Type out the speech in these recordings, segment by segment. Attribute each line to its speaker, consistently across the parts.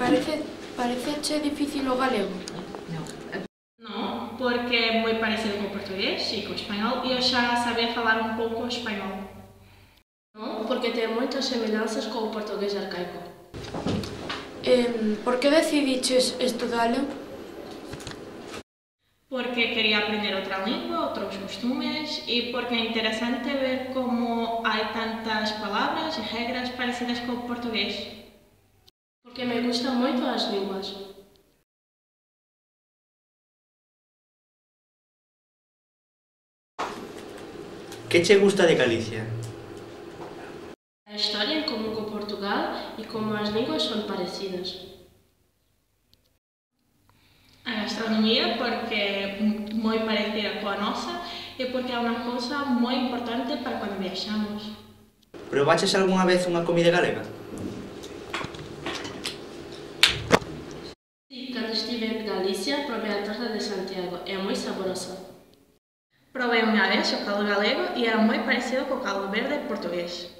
Speaker 1: parece, parece difícil o galego?
Speaker 2: Non. no, porque é moi parecido co portugués e co español e eu xa sabía falar un pouco español.
Speaker 3: Non, porque ten moitas semelhanzas co portugués arcaico.
Speaker 1: Eh, por que decidiches estudalo?
Speaker 2: Porque quería aprender outra lingua, outros costumes e porque é interesante ver como hai tantas palabras e regras parecidas co portugués.
Speaker 3: Porque me gustan moito as línguas.
Speaker 4: Que che gusta de Galicia?
Speaker 3: A historia en común con Portugal e como as línguas son parecidas.
Speaker 2: A gastronomía porque moi parecida coa nosa e porque é unha cousa moi importante para cando viaxamos.
Speaker 4: Probaches algunha vez unha comida galega?
Speaker 3: estiven en Galicia, probei a torta de Santiago, é moi saborosa.
Speaker 2: Probei unha vez o caldo galego e era moi parecido co caldo verde portugués.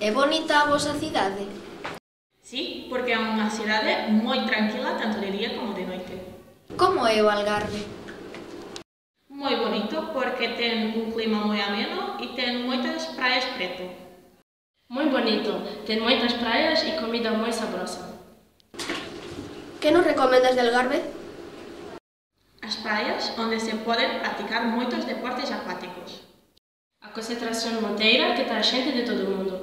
Speaker 5: É bonita a vosa cidade?
Speaker 2: Sí, porque é unha cidade moi tranquila tanto de día como de noite.
Speaker 5: Como é o Algarve?
Speaker 2: Moi bonito porque ten un clima moi ameno e ten moitas praias preto
Speaker 3: bonito, ten moitas praias e comida moi sabrosa.
Speaker 5: Que nos recomendas de Algarve?
Speaker 2: As praias onde se poden practicar moitos deportes acuáticos.
Speaker 3: A concentración moteira que tá xente de todo o mundo.